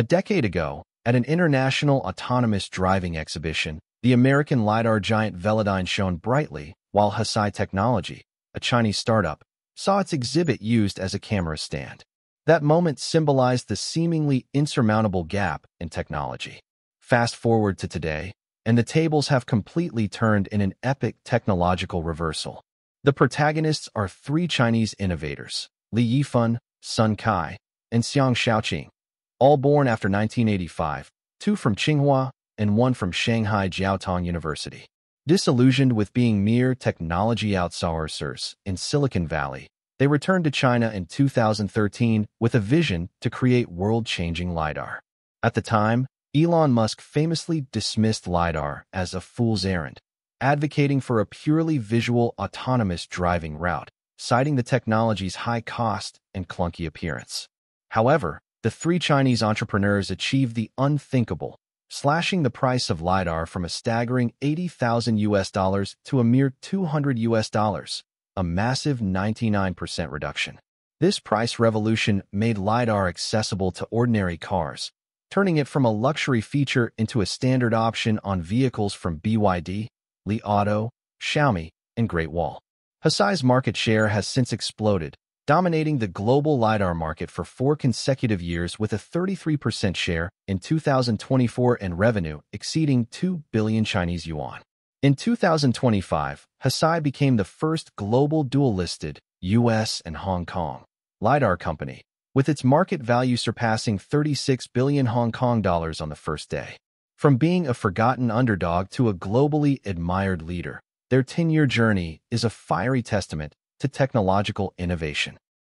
A decade ago, at an international autonomous driving exhibition, the American LiDAR giant Velodyne shone brightly, while Hesai Technology, a Chinese startup, saw its exhibit used as a camera stand. That moment symbolized the seemingly insurmountable gap in technology. Fast forward to today, and the tables have completely turned in an epic technological reversal. The protagonists are three Chinese innovators, Li Yifan, Sun Kai, and Xiang Shaoqing, all born after 1985, two from Tsinghua and one from Shanghai Jiaotong University. Disillusioned with being mere technology outsourcers in Silicon Valley, they returned to China in 2013 with a vision to create world-changing LiDAR. At the time, Elon Musk famously dismissed LiDAR as a fool's errand, advocating for a purely visual autonomous driving route, citing the technology's high cost and clunky appearance. However, the three Chinese entrepreneurs achieved the unthinkable, slashing the price of LiDAR from a staggering 80,000 US dollars to a mere 200 US dollars, a massive 99% reduction. This price revolution made LiDAR accessible to ordinary cars, turning it from a luxury feature into a standard option on vehicles from BYD, Li Auto, Xiaomi, and Great Wall. Hesai's market share has since exploded, dominating the global LiDAR market for four consecutive years with a 33% share in 2024 and revenue exceeding 2 billion Chinese yuan. In 2025, Hesai became the first global dual-listed US and Hong Kong LiDAR company, with its market value surpassing 36 billion Hong Kong dollars on the first day. From being a forgotten underdog to a globally admired leader, their 10-year journey is a fiery testament to technological innovation.